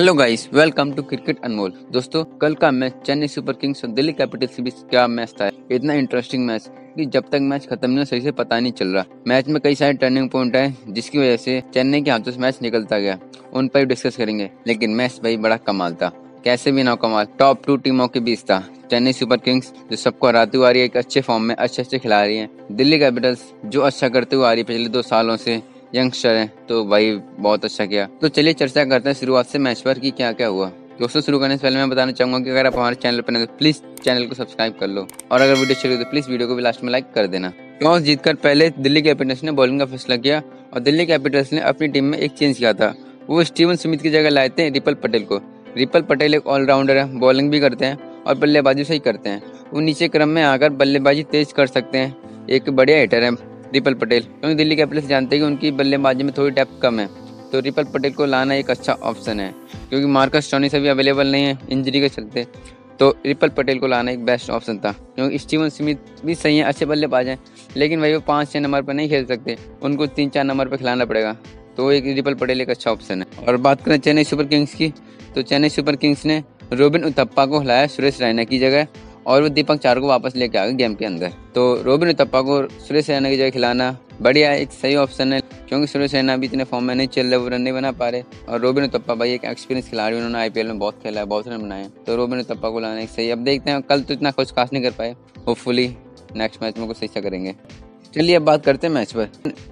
Hello guys welcome to cricket Anmol दोस्तों, कल का मैच चेन्नई सुपर किंग्स और दिल्ली कैपिटल्स के बीच क्या मैच था? इतना इंटरेस्टिंग मैच कि जब तक मैच खत्म नहीं सही से पता नहीं चल रहा। मैच में कई सारे टर्निंग पॉइंट है जिसकी वजह से चेन्नई के हाथों से मैच निकलता गया। उन पर डिस्कस करेंगे, लेकिन मैच भाई बड़ा कमाल था। कैसे भी ना कमाल टॉप टू टीमों के बीच था। चेन्नई सुपर किंग्स, जो सबको हराते हुए आ रही है, एक अच्छे फॉर्म में अच्छे अच्छे खिलाड़ी हैं। दिल्ली कैपिटल्स, जो अच्छा करते हुए आ रही है पिछले दो सालों से यंगस्टर है तो भाई बहुत अच्छा किया। तो चलिए चर्चा करते हैं शुरुआत से मैच पर कि क्या क्या हुआ। दोस्तों, शुरू करने से पहले मैं बताना चाहूँगा कि अगर आप हमारे चैनल पर तो प्लीज़ चैनल को सब्सक्राइब कर लो। और अगर वीडियो अच्छी तो प्लीज़ वीडियो को भी लास्ट में लाइक कर देना। टॉस जीतकर पहले दिल्ली कैपिटल्स ने बॉलिंग का फैसला किया और दिल्ली कैपिटल्स ने अपनी टीम में एक चेंज किया था। वो स्टीवन स्मिथ की जगह लाए थे रिपल पटेल को। रिपल पटेल एक ऑलराउंडर है बॉलिंग भी करते हैं और बल्लेबाजी सही करते हैं। वो नीचे क्रम में आकर बल्लेबाजी तेज कर सकते हैं। एक बढ़िया हिटर है। रिपल पटेल। क्योंकि दिल्ली कैपिटल्स जानते हैं कि उनकी बल्लेबाजी में थोड़ी डेप्थ कम है। तो रिपल पटेल को लाना एक अच्छा ऑप्शन है। क्योंकि मार्कस टोनी से भी अवेलेबल नहीं है, इंजरी के चलते। तो रिपल पटेल को लाना एक बेस्ट ऑप्शन था। क्योंकि स्टीवन स्मिथ भी सही है, अच्छे बल्लेबाज हैं। लेकिन भाई वो पाँच छः नंबर पर नहीं खेल सकते। उनको तीन चार नंबर पर खिलाना पड़ेगा। तो एक रिपल पटेल एक अच्छा ऑप्शन है। और बात करें चेन्नई सुपर किंग्स की तो चेन्नई सुपर किंग्स ने रोबिन उतप्पा को हिलाया सुरेश रैना की जगह। और वो दीपक चार को वापस लेके आ गए गेम के अंदर। तो रोबिन उतप्पा को सुरेश रैना की जगह खिलाना बढ़िया, एक सही ऑप्शन है, क्योंकि सुरेश रैना भी इतने फॉर्म में नहीं चल रहे, वो रन नहीं बना पा रहे। और रोबिन उतप्पा भाई एक एक्सपीरियंस खिलाड़ी उन्होंने आईपीएल में बहुत खेला है, बहुत रन बनाए तो रोबिन उतप्पा को लाना एक सही अब देखते हैं, कल तो इतना कुछ खास नहीं कर पाए। होपफुली नेक्स्ट मैच में कुछ सही करेंगे। चलिए, अब बात करते हैं मैच पर।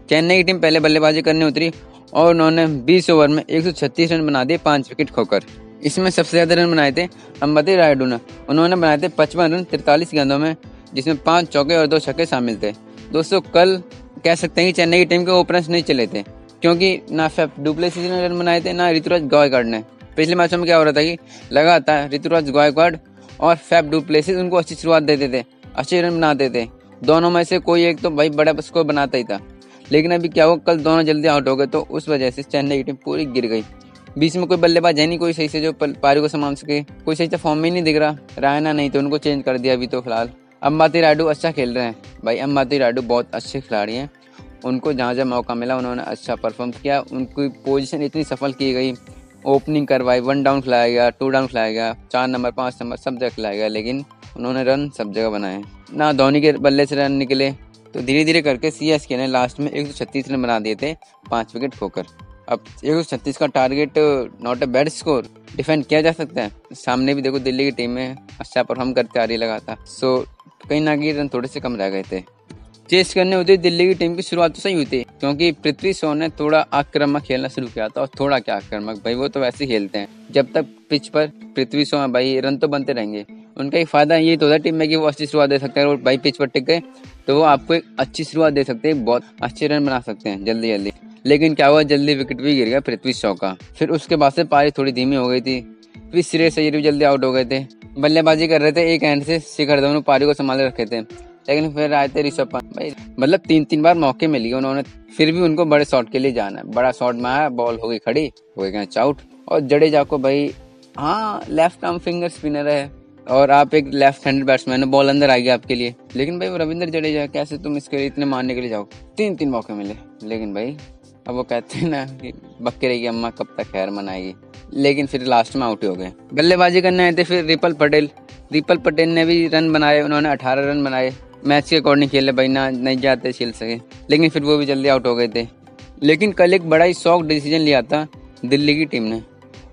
चेन्नई की टीम पहले बल्लेबाजी करने उतरी और उन्होंने 20 ओवर में 136 रन बना दिए, पाँच विकेट खोकर। इसमें सबसे ज़्यादा रन बनाए थे अम्बती रायडू ने उन्होंने बनाए थे पचपन रन तिरतालीस गेंदों में, जिसमें पाँच चौके और दो छक्के शामिल थे। दोस्तों, कल कह सकते हैं कि चेन्नई की टीम के ओपनर्स नहीं चले थे, क्योंकि ना फेफ डुप्लेसिस ने रन बनाए थे, ना ऋतुराज गायकवाड़ ने। पिछले मैचों में क्या हो रहा था कि लगातार ऋतुराज गायकवाड़ और फैफ डुप्लेसिस उनको अच्छी शुरुआत देते थे, अच्छे रन बनाते थे। दोनों में से कोई एक तो भाई बड़ा स्कोर बनाता ही था, लेकिन अभी क्या हुआ, कल दोनों जल्दी आउट हो गए तो उस वजह से चेन्नई की टीम पूरी गिर गई। बीच में कोई बल्लेबाज है नहीं, कोई सही से जो पारी को संभाल सके। कोई सही से फॉर्म में नहीं दिख रहा। रायना नहीं तो उनको चेंज कर दिया अभी तो फ़िलहाल। अम्बाती राडू अच्छा खेल रहे हैं। भाई अम्बाती राडू बहुत अच्छे खिलाड़ी हैं। उनको जहाँ जहाँ मौका मिला, उन्होंने अच्छा परफॉर्म किया। उनकी पोजीशन इतनी सफल की गई। ओपनिंग करवाई वन डाउन खिलाया गया टू डाउन खिलाया गया, चार नंबर पाँच नंबर सब जगह खिलाया गया, लेकिन उन्होंने रन सब जगह बनाए। ना धोनी के बल्ले से रन निकले तो धीरे धीरे करके सी एस के ने लास्ट में एक सौ छत्तीस रन बना दिए थे, पाँच विकेट खोकर। अब एक छत्तीस का target not a bad score defend किया जा सकता है। सामने भी देखो दिल्ली की टीम में अच्छा परफॉर्म करते आ रही लगा था सो कहीं ना कहीं रन थोड़े से कम रह गए थे। चेस करने होते दिल्ली की टीम की शुरुआत तो सही हुई थी, क्योंकि पृथ्वी शो ने थोड़ा आक्रामक खेलना शुरू किया था और थोड़ा क्या आक्रामक, भाई वो तो वैसे ही खेलते हैं। जब तक पिच पर पृथ्वी शो भाई, रन तो बनते रहेंगे। उनका एक फ़ायदा ये तो होता है टीम में कि वो अच्छी शुरुआत दे सकते हैं और भाई पिच पर टिक गए तो वो आपको एक अच्छी शुरुआत दे सकते हैं बहुत अच्छे रन बना सकते हैं जल्दी जल्दी लेकिन क्या हुआ, जल्दी विकेट भी गिर गया पृथ्वी शॉ का। फिर उसके बाद से पारी थोड़ी धीमी हो गई थी। फिर सिरे सैयद भी जल्दी आउट हो गए थे। बल्लेबाजी कर रहे थे, एक हैंड से शिखर धवन पारी को संभाले रखे थे। लेकिन फिर आए थे ऋषभ पंत। भाई मतलब तीन तीन बार मौके मिल उन्होंने। फिर भी उनको बड़े शॉट के लिए जाना। है बड़ा शॉट में आया बॉल हो गई खड़ी, हो गया आउट और जडेजा को भाई हाँ लेफ़्ट आर्म फिंगर स्पिनर है। और आप एक लेफ़्ट हैंडेड बैट्समैन है बॉल अंदर आ गया आपके लिए। लेकिन भाई रविंद्र जडेजा, कैसे तुम इसके लिए इतने मारने के लिए जाओ? तीन तीन मौके मिले। लेकिन भाई अब वो कहते हैं ना कि बक्के रहेगी अम्मा कब तक खैर मनाएगी। लेकिन फिर लास्ट में आउट हो गए। बल्लेबाजी करने आए थे फिर रिपल पटेल। रिपल पटेल ने भी रन बनाए, उन्होंने अठारह रन बनाए। मैच के अकॉर्डिंग खेले भाई, ना, नहीं जाते खेल सके। लेकिन फिर वो भी जल्दी आउट हो गए थे। लेकिन कल एक बड़ा ही शौक डिसीज़न लिया था दिल्ली की टीम ने।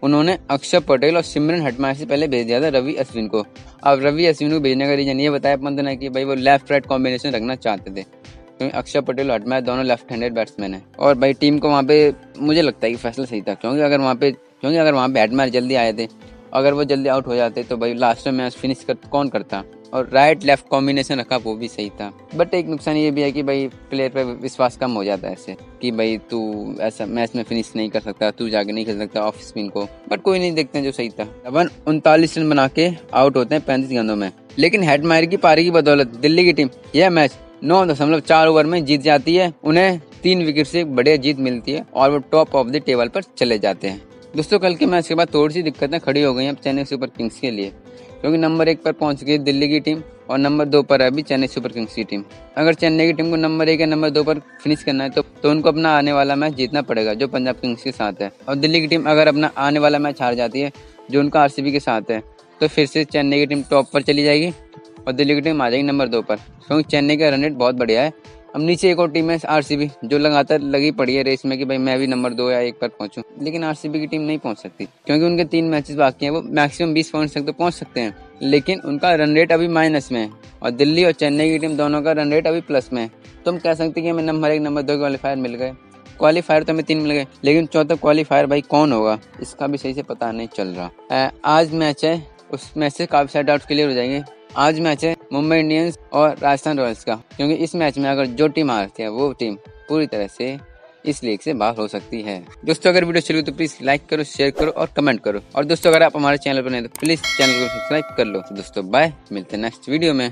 उन्होंने अक्षर पटेल और सिमरन हटमार से पहले भेज दिया था रवि अश्विन को। अब रवि अश्विन को भेजने का रीजन ये बताया पंत ने कि भाई वो लेफ़्ट राइट कॉम्बिनेशन रखना चाहते थे। क्योंकि अक्षर पटेल और हटमार दोनों लेफ़्ट हैंडेड बैट्समैन है। और भाई टीम को वहाँ पे मुझे लगता है कि फैसला सही था, क्योंकि अगर वहाँ पे क्योंकि अगर वहाँ पे हटमार जल्दी आए थे, अगर वो जल्दी आउट हो जाते तो भाई लास्ट में मैच फिनिश कर कौन करता? और राइट लेफ़्ट कॉम्बिनेशन रखा वो भी सही था। बट एक नुकसान ये भी है कि भाई प्लेयर पे विश्वास कम हो जाता है ऐसे, कि भाई तू ऐसा मैच में फिनिश नहीं कर सकता, तू जाके नहीं खेल सकता ऑफ़ स्पिन को। बट कोई नहीं देखते जो सही था। अपन उनतालीस रन बना के आउट होते हैं पैंतीस गेंदों में। लेकिन हेडमायर की पारी की बदौलत दिल्ली की टीम यह मैच नौ दशमलव चार ओवर में जीत जाती है। उन्हें तीन विकेट से बढ़िया जीत मिलती है और वो टॉप ऑफ़ द टेबल पर चले जाते हैं। दोस्तों कल के मैच के बाद थोड़ी सी दिक्कतें खड़ी हो गई हैं चेन्नई सुपर किंग्स के लिए। क्योंकि नंबर एक पर पहुँच गई दिल्ली की टीम और नंबर दो पर है अभी चेन्नई सुपर किंग्स की टीम। अगर चेन्नई की टीम को नंबर एक या नंबर दो पर फिनिश करना है तो, तो उनको अपना आने वाला मैच जीतना पड़ेगा जो पंजाब किंग्स के साथ है। और दिल्ली की टीम अगर अपना आने वाला मैच हार जाती है जो उनका आरसीबी के साथ है तो फिर से चेन्नई की टीम टॉप पर चली जाएगी। और दिल्ली की टीम आ जाएगी नंबर दो पर। क्योंकि चेन्नई का रन रेट बहुत बढ़िया है। अब नीचे एक और टीम है आरसीबी, जो लगातार लगी पड़ी है रेस में कि भाई मैं भी नंबर दो या एक पर पहुंचूं। लेकिन आरसीबी की टीम नहीं पहुँच सकती, क्योंकि उनके तीन मैचेस बाकी हैं, वो मैक्सिमम बीस पॉइंट तक तो पहुँच सकते हैं। लेकिन उनका रन रेट अभी माइनस में है और दिल्ली और चेन्नई की टीम दोनों का रन रेट अभी प्लस में है। तुम कह सकते कि हमें नंबर एक, नंबर दो क्वालिफायर मिल गए। क्वालिफायर तो हमें तीन मिल गए, लेकिन चौथा क्वालिफायर भाई कौन होगा? इसका भी सही से पता नहीं चल रहा। आज मैच है, उस मैच से काफ़ी सारे डाउट क्लियर हो जाएँगे। आज मैच है मुंबई इंडियंस और राजस्थान रॉयल्स का, क्योंकि इस मैच में अगर जो टीम हारती है, वो टीम पूरी तरह से इस लीग से बाहर हो सकती है। दोस्तों, अगर वीडियो चली तो प्लीज़ लाइक करो, शेयर करो और कमेंट करो। और दोस्तों, अगर आप हमारे चैनल पर नहीं तो प्लीज़ चैनल को सब्सक्राइब कर लो। दोस्तों, बाय। मिलते हैं नेक्स्ट वीडियो में।